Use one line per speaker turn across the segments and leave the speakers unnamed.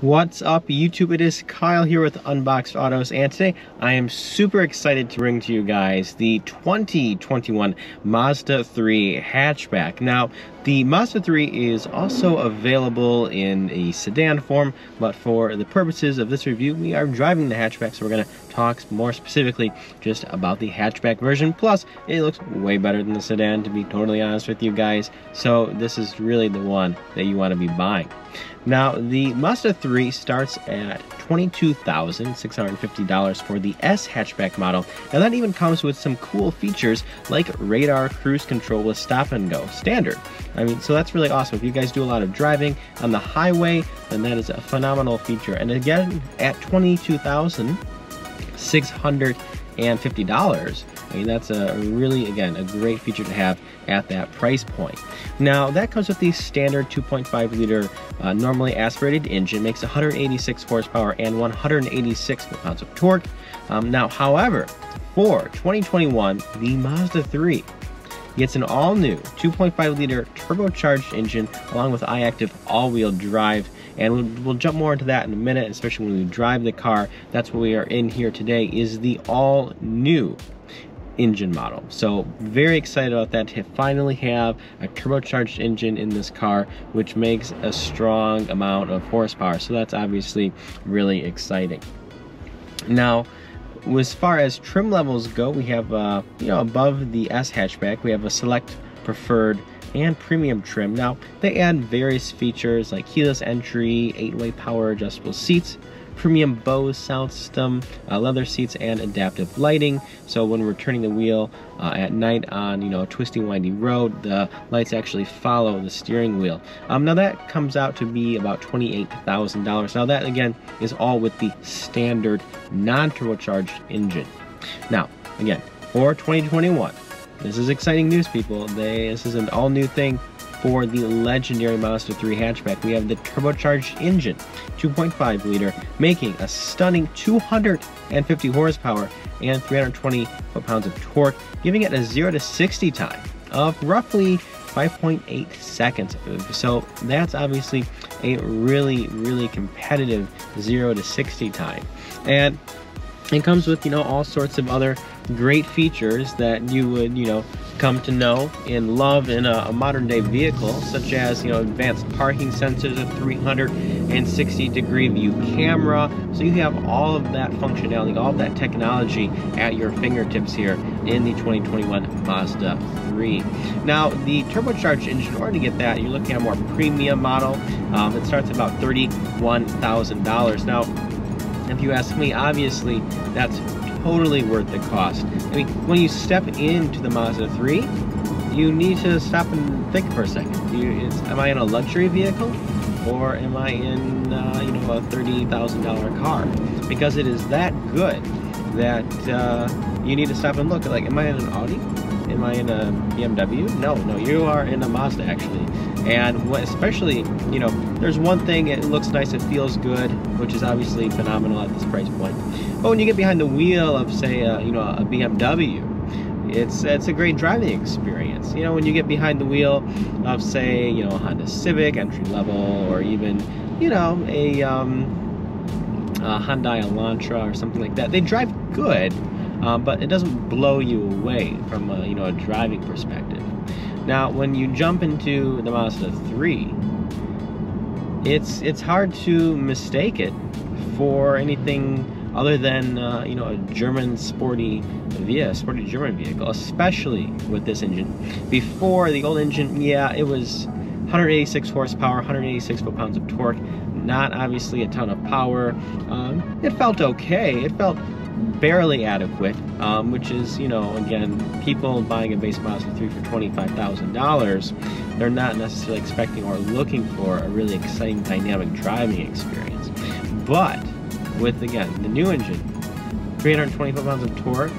What's up YouTube? It is Kyle here with Unboxed Autos and today I am super excited to bring to you guys the 2021 Mazda 3 hatchback. Now the Mazda 3 is also available in a sedan form but for the purposes of this review we are driving the hatchback so we're going to talk more specifically just about the hatchback version plus it looks way better than the sedan to be totally honest with you guys so this is really the one that you want to be buying. Now, the Mazda 3 starts at $22,650 for the S hatchback model, and that even comes with some cool features like radar cruise control with stop and go standard. I mean, so that's really awesome. If you guys do a lot of driving on the highway, then that is a phenomenal feature. And again, at $22,650, I mean, that's a really, again, a great feature to have at that price point. Now, that comes with the standard 2.5 liter uh, normally aspirated engine, makes 186 horsepower and 186 pounds of torque. Um, now, however, for 2021, the Mazda 3 gets an all-new 2.5 liter turbocharged engine along with i-Activ all-wheel drive and we'll, we'll, jump more into that in a minute especially when we drive the car that's what we are in here today is the all new engine model. So very excited about that to finally have a turbocharged engine in this car, which makes a strong amount of horsepower. So that's obviously really exciting. Now, as far as trim levels go, we have, uh, you know, above the S hatchback, we have a select preferred and premium trim. Now, they add various features like keyless entry, 8-way power adjustable seats, premium Bose sound system, uh, leather seats, and adaptive lighting. So when we're turning the wheel uh, at night on you know a twisty, windy road, the lights actually follow the steering wheel. Um, now that comes out to be about twenty-eight thousand dollars. Now that again is all with the standard non-turbocharged engine. Now again for 2021, this is exciting news, people. They this is an all new thing for the legendary Mazda 3 hatchback, we have the turbocharged engine, 2.5 liter, making a stunning 250 horsepower and 320 foot-pounds of torque, giving it a 0 to 60 time of roughly 5.8 seconds. So that's obviously a really, really competitive 0 to 60 time. And it comes with, you know, all sorts of other great features that you would, you know, come to know and love in a, a, modern day vehicle, such as, you know, advanced parking sensors, a 360 degree view camera. So you have all of that functionality, all of that technology at your fingertips here in the 2021 Mazda 3. Now, the turbocharged engine, in order to get that, you're looking at a more premium model. Um, it starts at about $31,000. Now, if you ask me, obviously that's totally worth the cost. I mean, when you step into the Mazda 3, you need to stop and think for a second. You, am I in a luxury vehicle? Or am I in, uh, you know, a $30,000 car? Because it is that good that uh, you need to stop and look. Like, am I in an Audi? Am I in a BMW? No, no, you are in a Mazda actually. And especially, you know, there's one thing, it looks nice, it feels good, which is obviously phenomenal at this price point. But when you get behind the wheel of, say, you know, a BMW, it's it's a great driving experience. You know, when you get behind the wheel of, say, you know, a Honda Civic entry level, or even, you know, a, um, a Hyundai Elantra or something like that, they drive good, uh, but it doesn't blow you away from a, you know a driving perspective. Now, when you jump into the Mazda 3, it's it's hard to mistake it for anything other than uh, you know a German sporty via sporty German vehicle, especially with this engine. Before the old engine, yeah, it was 186 horsepower, 186 foot-pounds of torque. Not obviously a ton of power. Um, it felt okay. It felt barely adequate, um, which is, you know, again, people buying a base Mazda 3 for $25,000, they're not necessarily expecting or looking for a really exciting dynamic driving experience. But with, again, the new engine, 325 pounds of torque,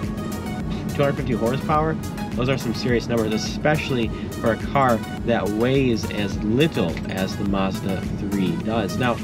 250 horsepower, those are some serious numbers, especially for a car that weighs as little as the Mazda 3 does. Now,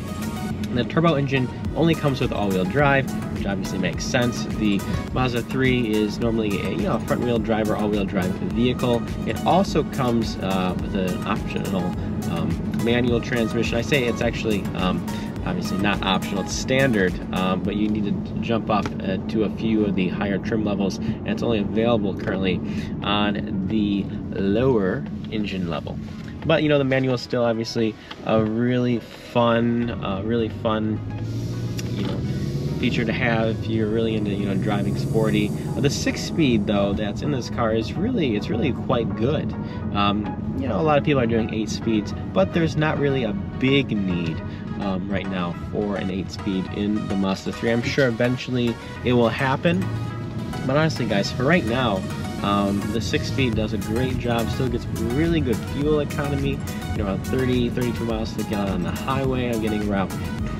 the turbo engine only comes with all-wheel drive, which obviously makes sense. The Mazda 3 is normally a you know, front-wheel drive or all-wheel drive vehicle. It also comes uh, with an optional um, manual transmission. I say it's actually um, obviously not optional, it's standard, um, but you need to jump up uh, to a few of the higher trim levels, and it's only available currently on the lower engine level. But you know, the manual is still obviously a really fun, uh, really fun, you know, feature to have if you're really into you know driving sporty. The six-speed though that's in this car is really it's really quite good. Um, you know a lot of people are doing eight speeds, but there's not really a big need um, right now for an eight-speed in the Mazda 3. I'm sure eventually it will happen, but honestly, guys, for right now. Um, the six speed does a great job, still gets really good fuel economy, you know, around 30, 32 miles to the gallon on the highway. I'm getting around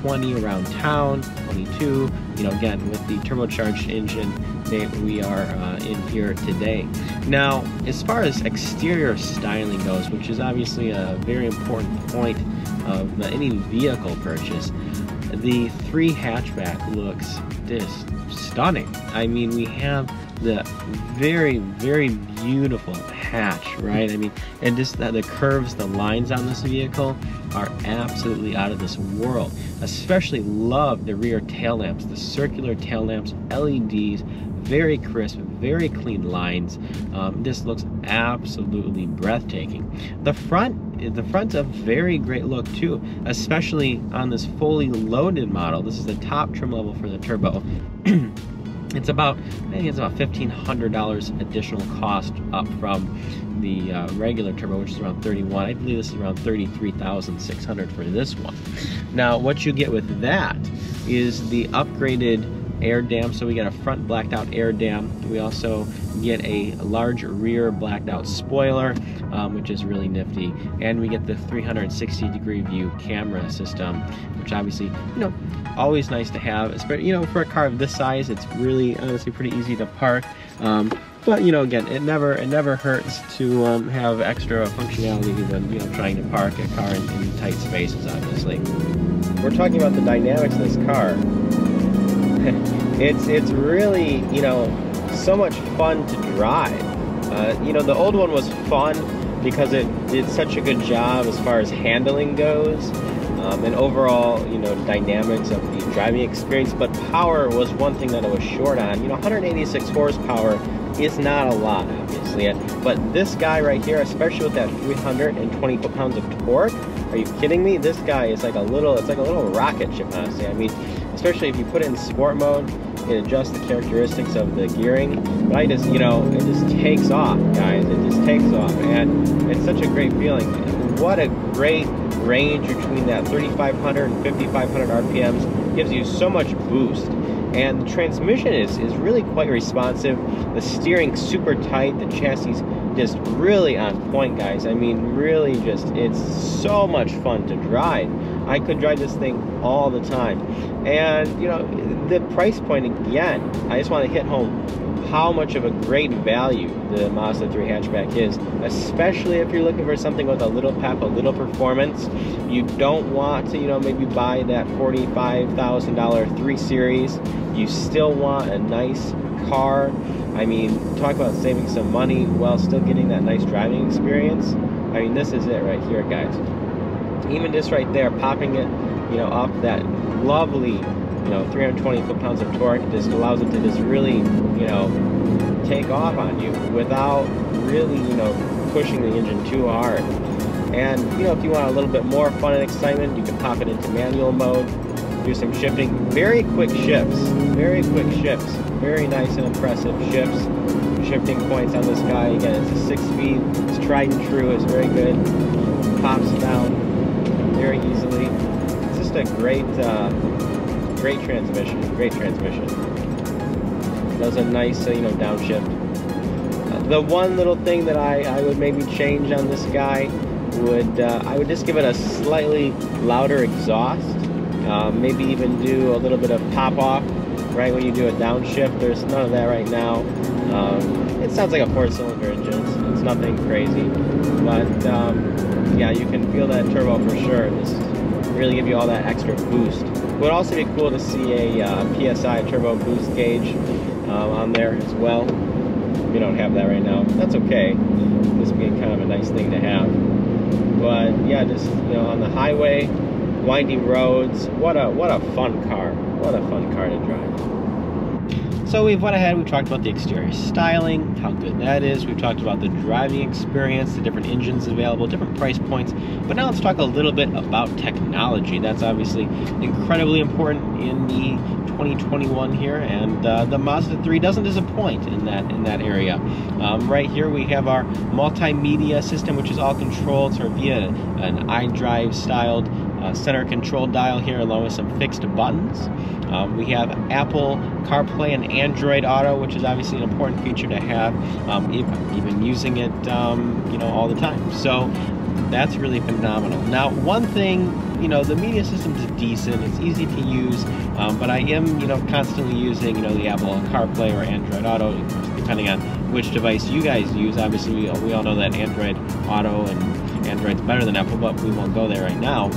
20 around town, 22. You know, again, with the turbocharged engine that we are uh, in here today. Now, as far as exterior styling goes, which is obviously a very important point of any vehicle purchase, the 3 hatchback looks just stunning. I mean, we have the very, very beautiful hatch, right? I mean, and just the, the curves, the lines on this vehicle are absolutely out of this world. Especially love the rear tail lamps, the circular tail lamps, LEDs, very crisp, very clean lines. Um, this looks absolutely breathtaking. The front, the front's a very great look too, especially on this fully loaded model. This is the top trim level for the turbo. It's about, I think it's about $1,500 additional cost up from the uh, regular turbo, which is around 31. I believe this is around 33,600 for this one. Now, what you get with that is the upgraded air dam. So we get a front blacked out air dam. We also get a large rear blacked out spoiler, um, which is really nifty. And we get the 360 degree view camera system, which obviously, you know, always nice to have. You know, for a car of this size, it's really honestly pretty easy to park. Um, but you know, again, it never it never hurts to um, have extra functionality when you know trying to park a car in, in tight spaces. Obviously, we're talking about the dynamics of this car. it's it's really you know so much fun to drive. Uh, you know, the old one was fun because it did such a good job as far as handling goes. Um, and overall, you know, dynamics of the driving experience, but power was one thing that I was short on. You know, 186 horsepower is not a lot, obviously, but this guy right here, especially with that 320 foot-pounds of torque, are you kidding me? This guy is like a little, it's like a little rocket ship, honestly. I mean, especially if you put it in sport mode, it adjusts the characteristics of the gearing. But I just, you know, it just takes off, guys. It just takes off, and it's such a great feeling. What a great range between that 3,500 and 5,500 RPMs gives you so much boost. And the transmission is, is really quite responsive. The steering super tight. The chassis just really on point, guys. I mean, really just, it's so much fun to drive. I could drive this thing all the time. And, you know, the price point again, I just want to hit home how much of a great value the Mazda 3 hatchback is, especially if you're looking for something with a little pep, a little performance. You don't want to, you know, maybe buy that $45,000 3 Series. You still want a nice car. I mean, talk about saving some money while still getting that nice driving experience. I mean, this is it right here, guys even just right there, popping it, you know, off that lovely, you know, 320 foot-pounds of torque just allows it to just really, you know, take off on you without really, you know, pushing the engine too hard. And, you know, if you want a little bit more fun and excitement, you can pop it into manual mode, do some shifting. Very quick shifts, very quick shifts. Very nice and impressive shifts. Shifting points on this guy. Again, it's a six speed. It's tried and true. It's very good. Pops down very easily. It's just a great, uh, great transmission. Great transmission. Does a nice, uh, you know, downshift. Uh, the one little thing that I, I would maybe change on this guy would uh, I would just give it a slightly louder exhaust. Uh, maybe even do a little bit of pop off right when you do a downshift. There's none of that right now. Um, it sounds like a four-cylinder engine. It's, it's, nothing crazy, but um, yeah, you can feel that turbo for sure. This really give you all that extra boost. It would also be cool to see a uh, PSI turbo boost gauge um, on there as well. We don't have that right now. That's okay. This being kind of a nice thing to have. But yeah, just you know, on the highway, winding roads. What a what a fun car. What a fun car to drive. So we've went ahead, we've talked about the exterior styling, how good that is. We've talked about the driving experience, the different engines available, different price points. But now let's talk a little bit about technology. That's obviously incredibly important in the 2021 here, and uh, the Mazda 3 doesn't disappoint in that in that area. Um, right here we have our multimedia system, which is all controlled sort of via an iDrive styled uh, center control dial here, along with some fixed buttons. Um, we have Apple CarPlay and Android Auto, which is obviously an important feature to have. Um, even using it, um, you know, all the time. So that's really phenomenal. Now, one thing, you know, the media system is decent. It's easy to use, um, but I am, you know, constantly using, you know, the Apple CarPlay or Android Auto, depending on which device you guys use. Obviously, we, we all know that Android Auto and Android's better than Apple, but we won't go there right now.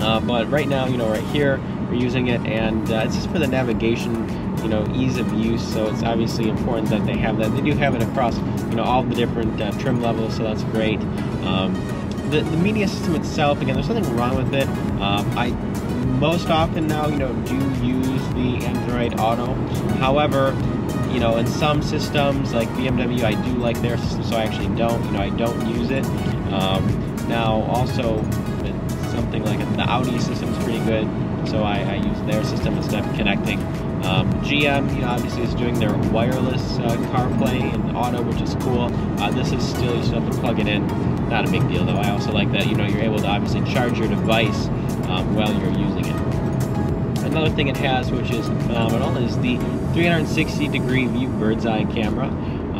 Uh, but right now, you know, right here, we're using it, and uh, it's just for the navigation you know ease of use. So it's obviously important that they have that. They do have it across you know all the different uh, trim levels so that's great. Um, the, the media system itself again there's nothing wrong with it. Um, I most often now you know do use the Android Auto. However you know in some systems like BMW I do like their system so I actually don't you know I don't use it. Um, now also something like the Audi system is pretty good so I, I use their system instead of connecting um, GM, you know, obviously is doing their wireless uh, CarPlay and auto, which is cool. Uh, this is still you still have to plug it in. Not a big deal though. I also like that you know you're able to obviously charge your device um, while you're using it. Another thing it has, which is phenomenal, is the 360 degree view bird's eye camera.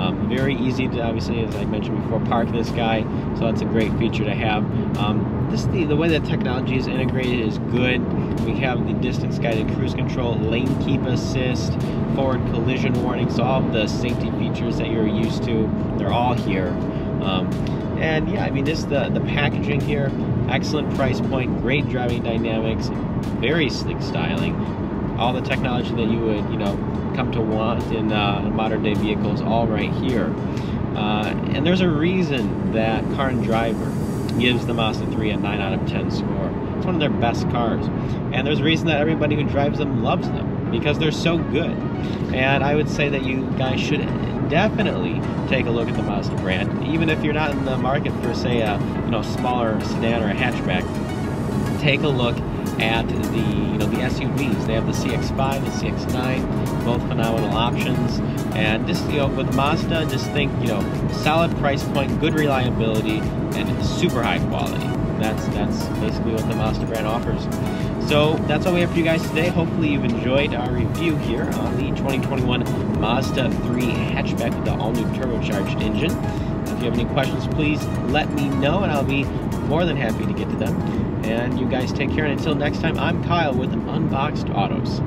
Um, very easy to obviously, as I mentioned before, park this guy. So that's a great feature to have. Um, this the, the way that technology is integrated is good. We have the distance guided cruise control, lane keep assist, forward collision warning, so all the safety features that you're used to, they're all here. Um, and yeah, I mean, this the the packaging here, excellent price point, great driving dynamics, very sleek styling, all the technology that you would you know come to want in uh, modern day vehicles, all right here. Uh, and there's a reason that Car and Driver gives the Mazda 3 a 9 out of 10 score. It's one of their best cars. And there's a reason that everybody who drives them loves them because they're so good. And I would say that you guys should definitely take a look at the Mazda brand. Even if you're not in the market for, say, a you know smaller sedan or a hatchback, take a look at the you know the SUVs. They have the CX-5, the CX-9, both phenomenal options. And just you know with Mazda, just think you know solid price point, good reliability, and super high quality. That's that's basically what the Mazda brand offers. So that's all we have for you guys today. Hopefully you've enjoyed our review here on the 2021 Mazda 3 hatchback with the all-new turbocharged engine. If you have any questions, please let me know, and I'll be more than happy to get to them. And you guys take care. And until next time, I'm Kyle with Unboxed Autos.